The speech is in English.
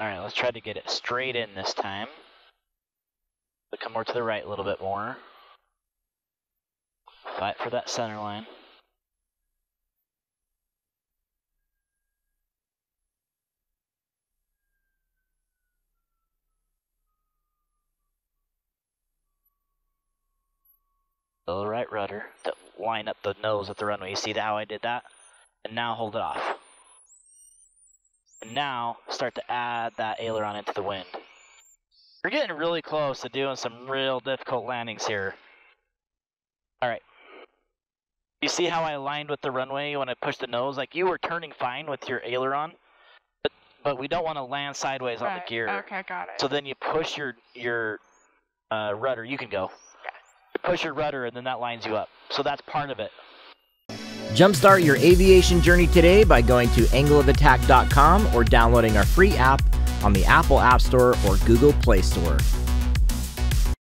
Alright, let's try to get it straight in this time. But come more to the right a little bit more. Fight for that center line. The right rudder to line up the nose of the runway. You see how I did that? And now hold it off. And now start to add that aileron into the wind. We're getting really close to doing some real difficult landings here. Alright. You see how I aligned with the runway when I pushed the nose? Like you were turning fine with your aileron, but, but we don't want to land sideways on the gear. Okay, got it. So then you push your your uh, rudder. You can go. You push your rudder, and then that lines you up. So that's part of it. Jumpstart your aviation journey today by going to angleofattack.com or downloading our free app on the Apple App Store or Google Play Store.